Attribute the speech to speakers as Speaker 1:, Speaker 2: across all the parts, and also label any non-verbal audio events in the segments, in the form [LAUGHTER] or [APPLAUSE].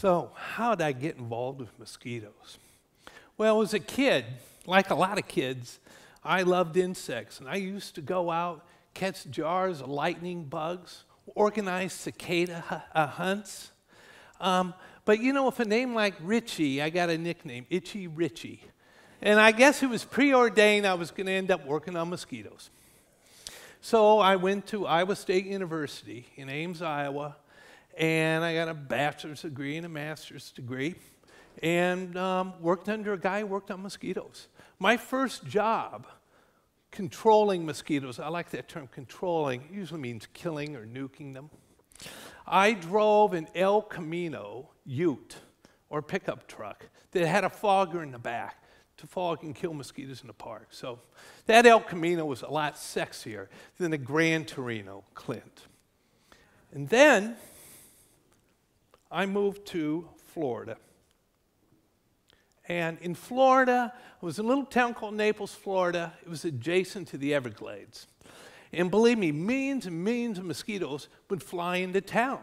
Speaker 1: So, how did I get involved with mosquitoes? Well, as a kid, like a lot of kids, I loved insects, and I used to go out, catch jars of lightning bugs, organize cicada uh, hunts. Um, but you know, with a name like Ritchie, I got a nickname, Itchy Ritchie. And I guess it was preordained I was going to end up working on mosquitoes. So I went to Iowa State University in Ames, Iowa, and I got a bachelor's degree and a master's degree, and um, worked under a guy who worked on mosquitoes. My first job controlling mosquitoes, I like that term controlling, it usually means killing or nuking them. I drove an El Camino ute or pickup truck that had a fogger in the back to fog and kill mosquitoes in the park. So that El Camino was a lot sexier than the Gran Torino Clint. And then I moved to Florida. And in Florida, it was a little town called Naples, Florida. It was adjacent to the Everglades. And believe me, millions and millions of mosquitoes would fly into town.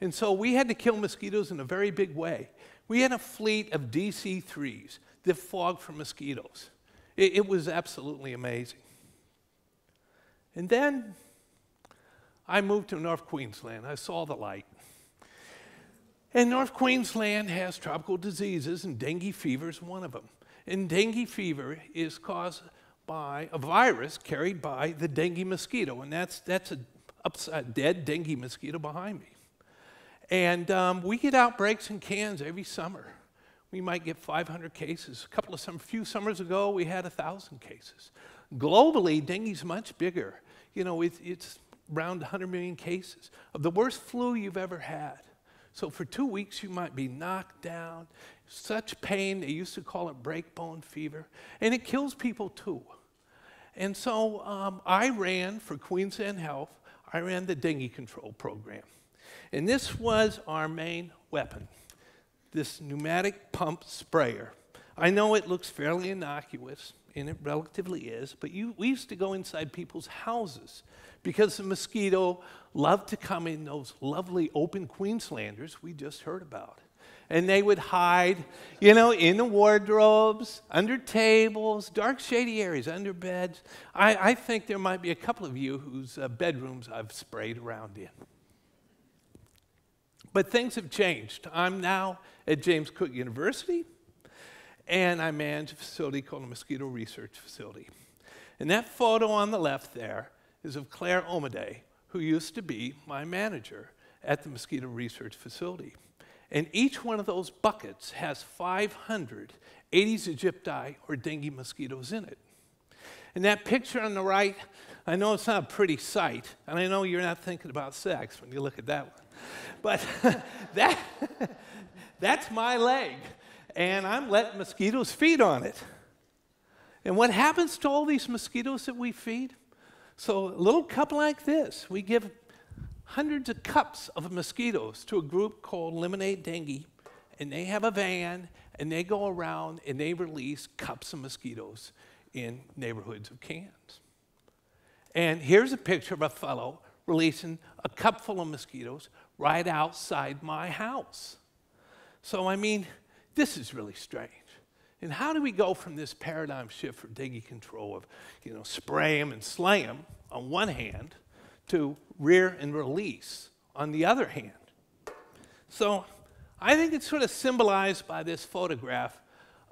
Speaker 1: And so we had to kill mosquitoes in a very big way. We had a fleet of DC 3s that fogged for mosquitoes. It, it was absolutely amazing. And then I moved to North Queensland. I saw the light. And North Queensland has tropical diseases, and dengue fever is one of them. And dengue fever is caused by a virus carried by the dengue mosquito, and that's, that's a upside, dead dengue mosquito behind me. And um, we get outbreaks in Cairns every summer. We might get 500 cases. A couple of some few summers ago, we had 1,000 cases. Globally, dengue's much bigger. You know, it, it's around 100 million cases of the worst flu you've ever had. So for two weeks, you might be knocked down, such pain. They used to call it breakbone fever, and it kills people too. And so um, I ran for Queensland Health, I ran the dengue control program. And this was our main weapon this pneumatic pump sprayer. I know it looks fairly innocuous, and it relatively is, but you, we used to go inside people's houses because the mosquito loved to come in those lovely open Queenslanders we just heard about. And they would hide, you know, in the wardrobes, under tables, dark, shady areas, under beds. I, I think there might be a couple of you whose uh, bedrooms I've sprayed around in. But things have changed. I'm now at James Cook University, and I manage a facility called a Mosquito Research Facility. And that photo on the left there is of Claire Omaday, who used to be my manager at the Mosquito Research Facility. And each one of those buckets has 500 Aedes aegypti or dengue mosquitoes in it. And that picture on the right, I know it's not a pretty sight, and I know you're not thinking about sex when you look at that one. But [LAUGHS] that, [LAUGHS] that's my leg, and I'm letting mosquitoes feed on it. And what happens to all these mosquitoes that we feed? So, a little cup like this, we give hundreds of cups of mosquitoes to a group called Eliminate Dengue, and they have a van and they go around and they release cups of mosquitoes in neighborhoods of Cairns. And here's a picture of a fellow releasing a cup full of mosquitoes right outside my house. So, I mean, this is really strange. And how do we go from this paradigm shift for dengue control of, you know, spray them and slay them on one hand to rear and release on the other hand? So I think it's sort of symbolized by this photograph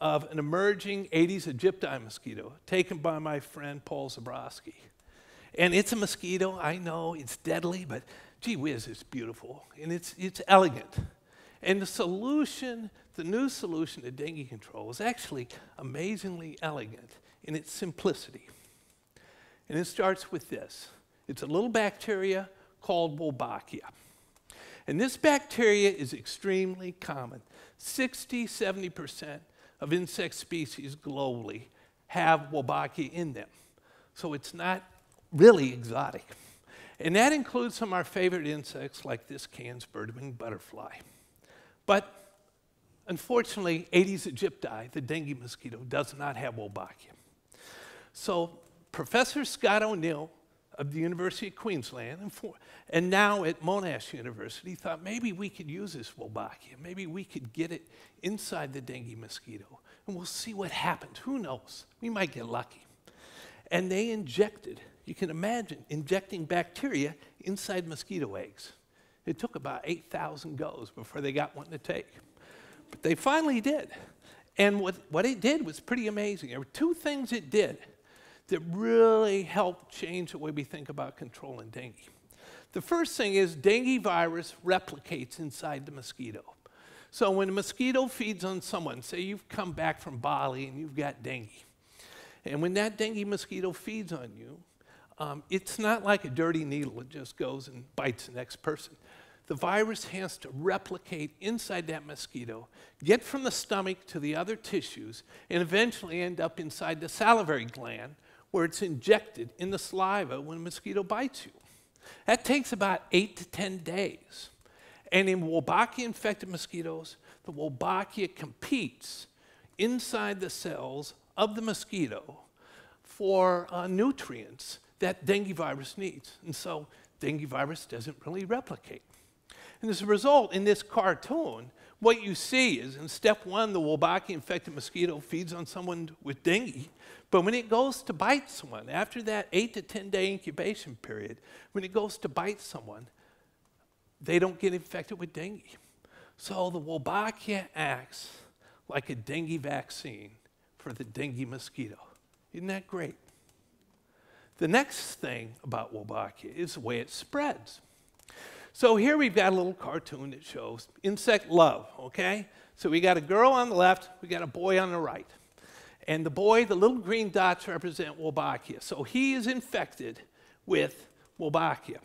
Speaker 1: of an emerging Aedes aegypti mosquito taken by my friend Paul Zborowski. And it's a mosquito, I know, it's deadly, but gee whiz, it's beautiful and it's, it's elegant. And the solution, the new solution to dengue control is actually amazingly elegant in its simplicity. And it starts with this it's a little bacteria called Wolbachia. And this bacteria is extremely common. 60, 70% of insect species globally have Wolbachia in them. So it's not really exotic. And that includes some of our favorite insects like this Cairns birdwing butterfly. But unfortunately, Aedes aegypti, the dengue mosquito, does not have Wolbachia. So Professor Scott O'Neill of the University of Queensland and, for, and now at Monash University thought maybe we could use this Wolbachia. Maybe we could get it inside the dengue mosquito and we'll see what happens. Who knows? We might get lucky. And they injected, you can imagine, injecting bacteria inside mosquito eggs. It took about 8,000 goes before they got one to take. But they finally did. And what, what it did was pretty amazing. There were two things it did that really helped change the way we think about controlling dengue. The first thing is dengue virus replicates inside the mosquito. So when a mosquito feeds on someone, say you've come back from Bali and you've got dengue, and when that dengue mosquito feeds on you, um, it's not like a dirty needle, it just goes and bites the next person. The virus has to replicate inside that mosquito, get from the stomach to the other tissues, and eventually end up inside the salivary gland where it's injected in the saliva when a mosquito bites you. That takes about eight to 10 days. And in Wolbachia infected mosquitoes, the Wolbachia competes inside the cells of the mosquito for uh, nutrients that dengue virus needs. And so dengue virus doesn't really replicate. And as a result, in this cartoon, what you see is in step one, the Wolbachia infected mosquito feeds on someone with dengue. But when it goes to bite someone, after that eight to 10 day incubation period, when it goes to bite someone, they don't get infected with dengue. So the Wolbachia acts like a dengue vaccine for the dengue mosquito. Isn't that great? The next thing about Wolbachia is the way it spreads. So here we've got a little cartoon that shows insect love, okay? So we got a girl on the left, we got a boy on the right. And the boy, the little green dots represent Wolbachia. So he is infected with Wolbachia.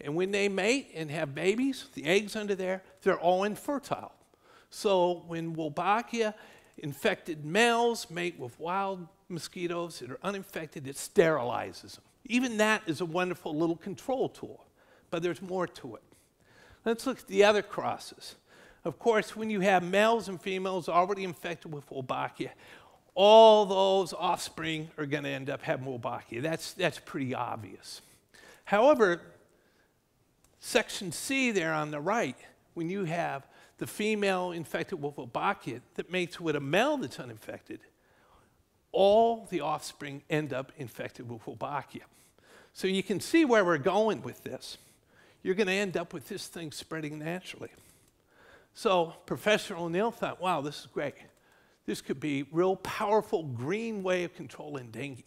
Speaker 1: And when they mate and have babies, the eggs under there, they're all infertile. So when Wolbachia infected males mate with wild mosquitoes that are uninfected, it sterilizes them. Even that is a wonderful little control tool, but there's more to it. Let's look at the other crosses. Of course, when you have males and females already infected with Wolbachia, all those offspring are going to end up having Wolbachia. That's, that's pretty obvious. However, section C there on the right, when you have the female infected with Wolbachia that mates with a male that's uninfected, all the offspring end up infected with Wolbachia. So you can see where we're going with this. You're going to end up with this thing spreading naturally. So Professor O'Neill thought, wow, this is great. This could be real powerful green way of controlling dengue.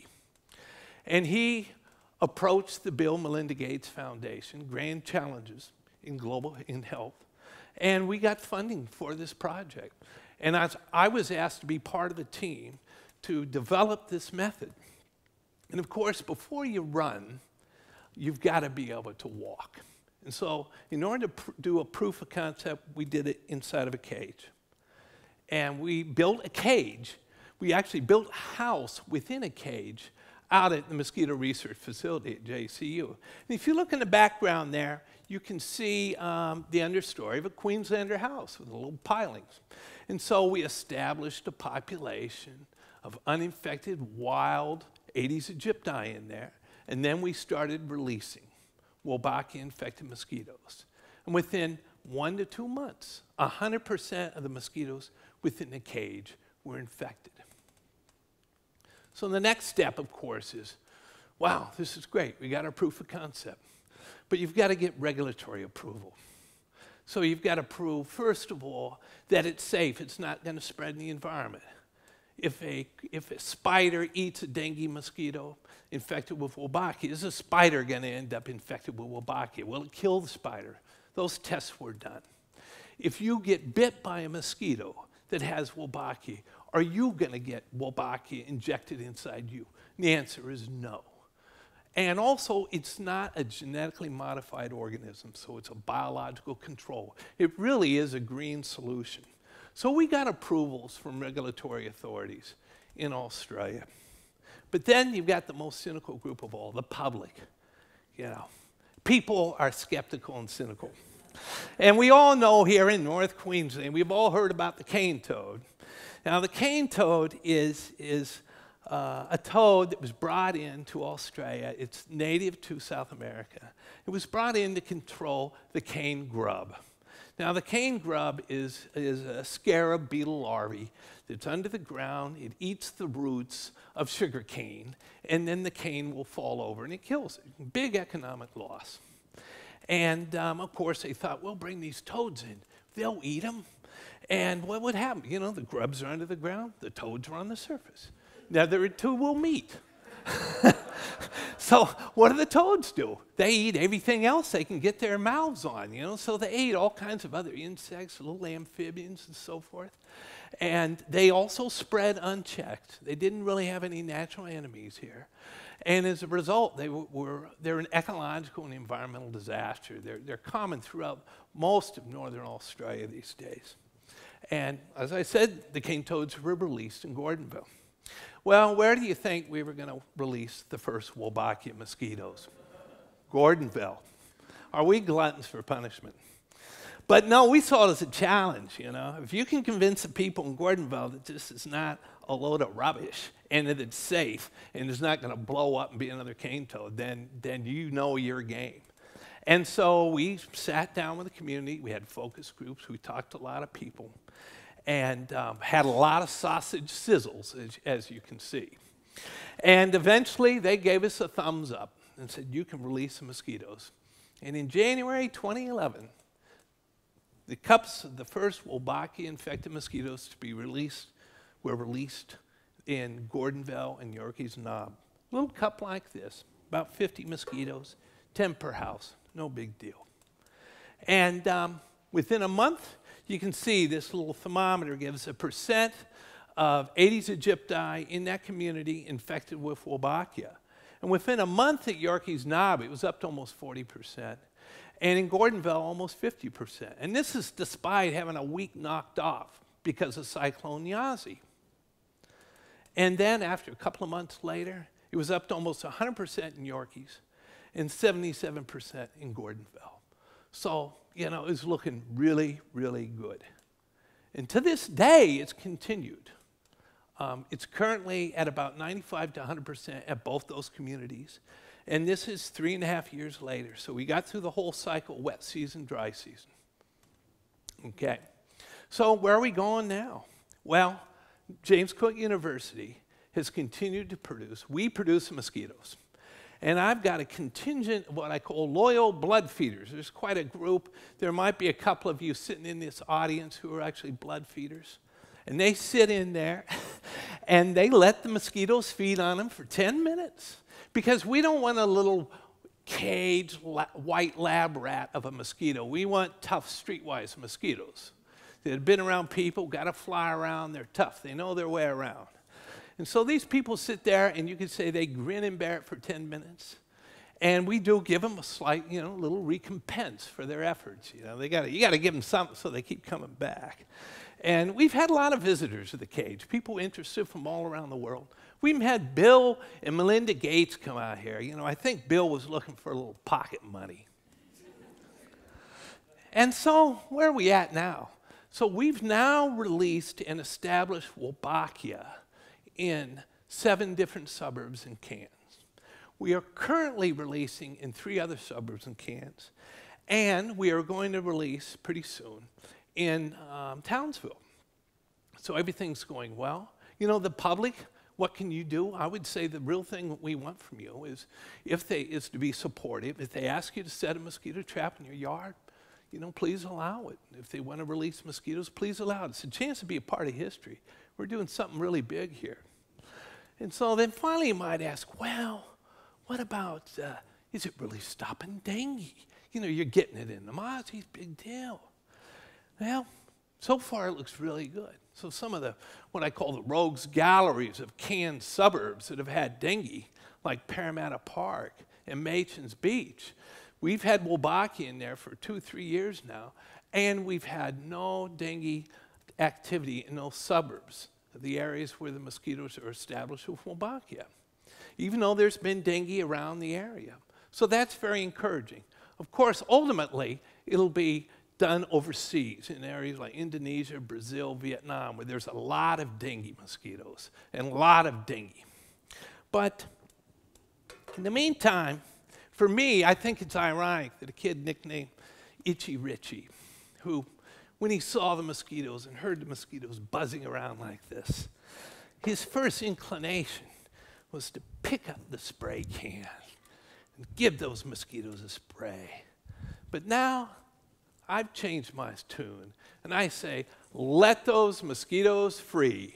Speaker 1: And he approached the Bill Melinda Gates Foundation, Grand Challenges in Global in Health, and we got funding for this project. And I was asked to be part of the team to develop this method. And of course, before you run, you've got to be able to walk. And so, in order to do a proof of concept, we did it inside of a cage. And we built a cage. We actually built a house within a cage out at the Mosquito Research Facility at JCU. And if you look in the background there, you can see um, the understory of a Queenslander house with little pilings. And so we established a population of uninfected wild Aedes aegypti in there. And then we started releasing Wolbachia infected mosquitoes. And within one to two months, 100% of the mosquitoes within the cage were infected. So the next step, of course, is wow, this is great. We got our proof of concept. But you've got to get regulatory approval. So you've got to prove, first of all, that it's safe, it's not going to spread in the environment. If a, if a spider eats a dengue mosquito infected with Wolbachia, is a spider going to end up infected with Wolbachia? Will it kill the spider? Those tests were done. If you get bit by a mosquito that has Wolbachia, are you going to get Wolbachia injected inside you? The answer is no. And also, it's not a genetically modified organism, so it's a biological control. It really is a green solution. So we got approvals from regulatory authorities in Australia. But then you've got the most cynical group of all, the public. You know, people are skeptical and cynical. And we all know here in North Queensland, we've all heard about the cane toad. Now, the cane toad is, is uh, a toad that was brought in to Australia. It's native to South America. It was brought in to control the cane grub. Now, the cane grub is, is a scarab beetle larvae that's under the ground. It eats the roots of sugar cane, and then the cane will fall over and it kills it. Big economic loss. And um, of course, they thought, we'll bring these toads in, they'll eat them. And what would happen? You know, the grubs are under the ground, the toads are on the surface. Now, the two will meet. [LAUGHS] so what do the toads do? They eat everything else they can get their mouths on, you know. So they ate all kinds of other insects, little amphibians and so forth. And they also spread unchecked. They didn't really have any natural enemies here. And as a result, they were, they're an ecological and environmental disaster. They're, they're common throughout most of northern Australia these days. And as I said, the cane toads were released in Gordonvale. Well, where do you think we were going to release the first Wolbachia mosquitoes? Gordonvale. Are we gluttons for punishment? But no, we saw it as a challenge, you know. If you can convince the people in Gordonvale that this is not a load of rubbish and that it's safe and it's not going to blow up and be another cane toad, then, then you know your game. And so we sat down with the community. We had focus groups. We talked to a lot of people and um, had a lot of sausage sizzles, as, as you can see. And eventually they gave us a thumbs up and said, You can release the mosquitoes. And in January 2011, the cups of the first Wolbachia infected mosquitoes to be released were released in Gordonvale and Yorkeys Knob. A little cup like this, about 50 mosquitoes, 10 per house, no big deal. And um, within a month, you can see this little thermometer gives a percent of Aedes aegypti in that community infected with Wolbachia. And within a month at Yorkeys Knob, it was up to almost 40%. And in Gordonvale, almost 50%. And this is despite having a week knocked off because of Cyclone Yasi. And then after a couple of months later, it was up to almost 100% in Yorkeys and 77% in Gordonvale. So you know, it's looking really, really good. And to this day, it's continued. Um, it's currently at about 95 to 100% at both those communities. And this is three and a half years later. So we got through the whole cycle wet season, dry season. Okay. So where are we going now? Well, James Cook University has continued to produce, we produce mosquitoes. And I've got a contingent what I call loyal blood feeders. There's quite a group. There might be a couple of you sitting in this audience who are actually blood feeders. And they sit in there [LAUGHS] and they let the mosquitoes feed on them for 10 minutes because we don't want a little caged la white lab rat of a mosquito. We want tough streetwise mosquitoes that have been around people, got to fly around, they're tough, they know their way around. And so these people sit there, and you could say they grin and bear it for 10 minutes. And we do give them a slight, you know, little recompense for their efforts. You know, they got to, you got to give them something so they keep coming back. And we've had a lot of visitors to the cage, people interested from all around the world. We've had Bill and Melinda Gates come out here. You know, I think Bill was looking for a little pocket money. and so, where are we at now? So, we've now released and established Wolbachia in seven different suburbs in Cairns. We are currently releasing in three other suburbs in Cairns, and we are going to release pretty soon in um, Townsville. So everything's going well. You know, the public, what can you do? I would say the real thing we want from you is if they is to be supportive. If they ask you to set a mosquito trap in your yard, you know, please allow it. If they want to release mosquitoes, please allow it. It's a chance to be a part of history. We're doing something really big here. And so then finally you might ask, well, what about, uh, is it really stopping dengue? You know, you're getting it in the mozzies, big deal. Well, so far it looks really good. So some of the, what I call the rogues galleries of Cairns suburbs that have had dengue, like Parramatta Park and Machan's Beach, we've had Wolbachia in there for two, three years now, and we've had no dengue activity in those suburbs the areas where the mosquitoes are established with Wolbachia, even though there's been dengue around the area. So that's very encouraging. Of course, ultimately, it'll be done overseas in areas like Indonesia, Brazil, Vietnam, where there's a lot of dengue mosquitoes and a lot of dengue. But in the meantime, for me, I think it's ironic that a kid nicknamed Itchy Ritchie, who, when he saw the mosquitoes and heard the mosquitoes buzzing around like this, his first inclination was to pick up the spray can and give those mosquitoes a spray. But now I've changed my tune and I say, let those mosquitoes free.